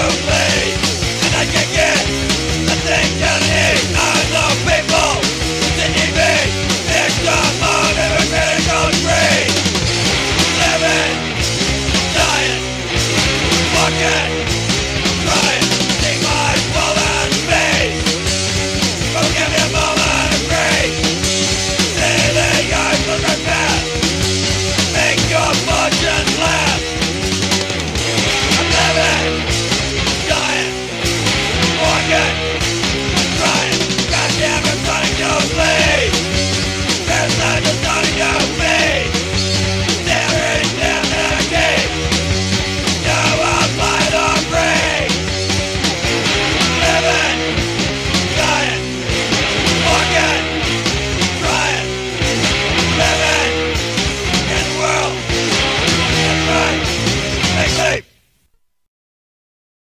You made.